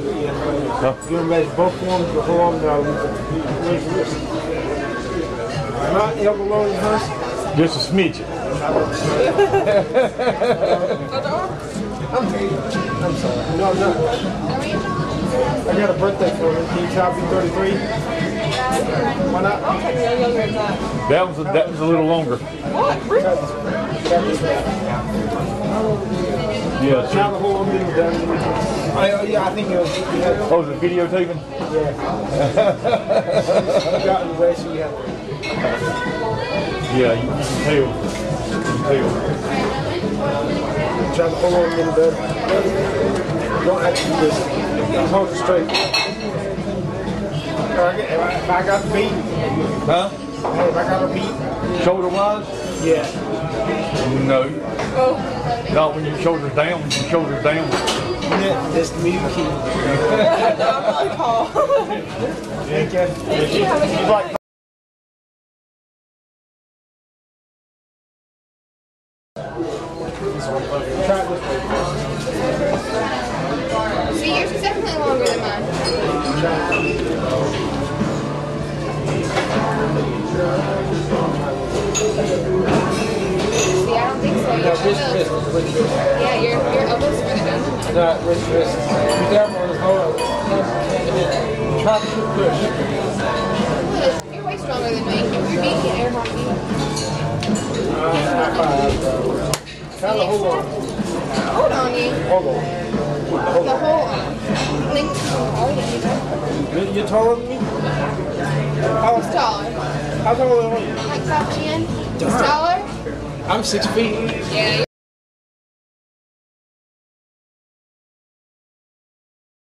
put it in. Huh? You want to measure both arms, the whole arm, now raise your wrist. Not elbow lower. Just a smidge. I'm, I'm sorry. No, I'm. I got a birthday for her. Can you tell me 33? Why not? That was a, that was a little longer. Yeah. See? the whole arm being done. I, oh, yeah, I think it was. You Oh, is it videotaping? you got in the way, so had. Yeah, you, can tell. You can tell. Try the whole arm being done. Don't have to do this. Just hold it straight. If I, get- if I, if I got the beat, Huh? hey, if I got a beat, Shoulder wise? yeah. No. Not when your shoulders down. When your shoulders down. Yeah, Just me to keep. Thank you. It's like Try it this way. See, yours is definitely longer than mine. Wrist, wrist, wrist. yeah, your, your elbows further down than mine. No, wrist, wrist. Be careful hold. And then try to push. Look, You're way stronger than me. You're beating air hockey. Uh, high five, bro. Try to hold on. Hold on, you. Hold on. The whole arm. It's you. You're, taller than me? How, taller? how tall are you? Like top 10? Who's taller? I'm six feet. Yeah,